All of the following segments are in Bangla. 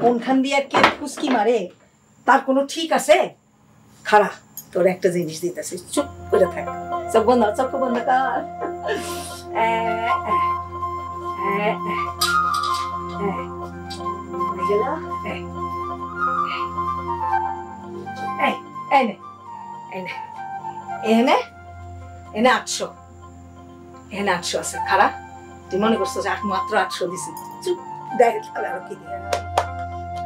কোনখান দিয়ে কে ফুসকি মারে, তার কোনো ঠিক আছে? খাড়া, তোর একটা জিনিস দিতেছি, চুপ করে থাক। চোখ বন্ধ চোখ বন্ধ কর। আটশো। আছে খারা তুই মনে করছ যে মাত্র আটশো দিছি। চুপ, দেখ তাহলে আরও কি দিয়ে।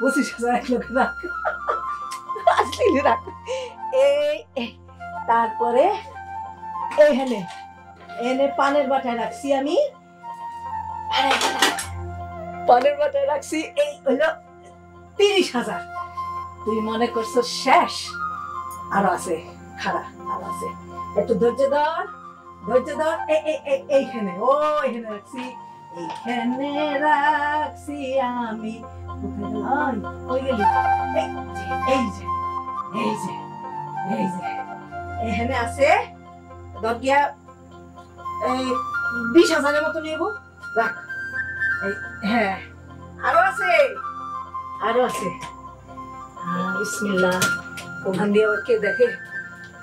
পঁচিশ হাজার এক লোক রাখ আসলে রাখ এই তারপরে এখানে এখানে পানের বাটায় রাখছি আমি। পানের বাটায়। রাখছি, এই হলো তিরিশ হাজার। তুই মনে করছ শেষ? আর আছে খারাপ আরও আছে। একটু ধৈর্য ধর ধৈর্য ধর। এই এই এই এইখানে ও এখানে রাখছি। এইখানে রাখছি আমি। এখানে আছে বিশ হাজারের মতো নেব। রাখ। হ্যাঁ। আরও আছে। আরও আছে। আহ, ওখান দিয়ে আবার কে দেখে?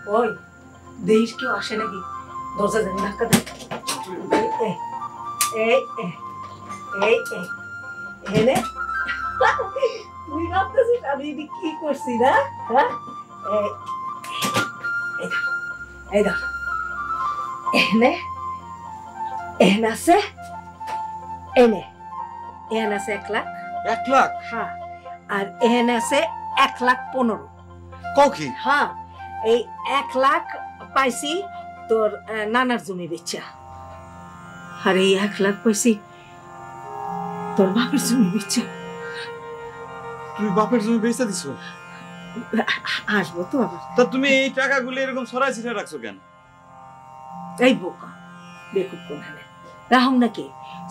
ওই দেশ কেউ আসে নাকি? দরজা জানি ধাক্কা দেয় এনে তুই ভাবতেছিস আমি এটি কি করছি না হ্যাঁ এই এনে এনে আছে এনে এনে আছে এক লাখ এক লাখ হ্যাঁ আর এখানে আছে এক লাখ পনেরো কি হ্যাঁ এই এক লাখ পাইছি তোর নানার জমি বেচা আর এই এক লাখ পাইছি। তোর বাপের জমি বেচা। তুমি বাপের জমি বেচতে দিছো? আসব তো আবার। তা তুমি এই টাকাগুলো এরকম সরাই ছিটাই রাখছো কেন? এই বোকা বেকুব রাহম নাকি?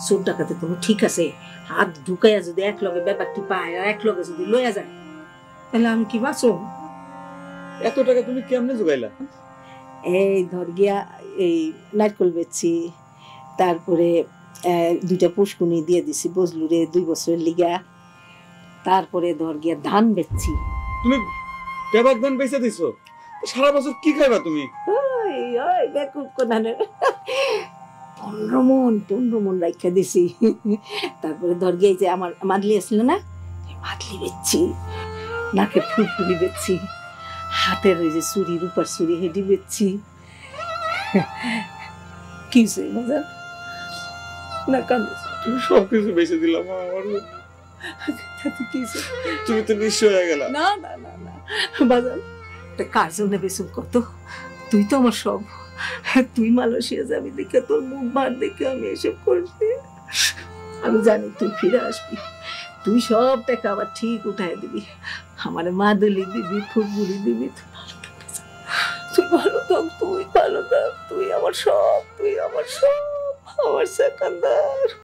চোর ডাকাতে কোনো ঠিক আছে। হাত ঢুকাইয়া যদি এক লগে ব্যাপারটি পায় আর এক লগে যদি লইয়া যায় তাহলে আমি কি বাঁচো এত টাকা তুমি কেমনে জোগাইলা? এই ধর গিয়া এই নারকল বেচছি। তারপরে দুইটা পুষ্কুনি দিয়ে দিছি বজলুরে দুই বছরের লিগা। তারপরে ধর গিয়া ধান বেচছি। তুমি পেবাক ধান বেচে দিছো? সারা বছর কি খাইবা তুমি? ওই ওই বেকুব কোনানে পনেরো মন পনেরো মন রাখা দিছি। তারপরে ধর গিয়ে যে আমার মাদলি আসলো না মাদলি বেচছি। নাকের ফুলফুলি বেচছি। হাতের ওই যে চুরি রূপার চুরি হেডি বেচছি। কি মজা। না কান্দ তুমি সবকিছু বেচে দিলাম আমার কি তুমি তো নিঃস্ব হয়ে গেলা। না না না না। বাজার কার জন্য বেসুন কত তুই তো আমার সব। তুই মালয়েশিয়া যাবি দেখে তোর মুখ ভার দেখে আমি এসব করছি। আমি জানি তুই ফিরে আসবি। তুই সব টাকা আবার ঠিক উঠায় দিবি। আমার মাদুলি দিবি ফুটবুলি দিবি। তুই ভালো থাক তুই ভালো থাক। তুই আমার সব তুই আমার সব। আমার সেকান্দার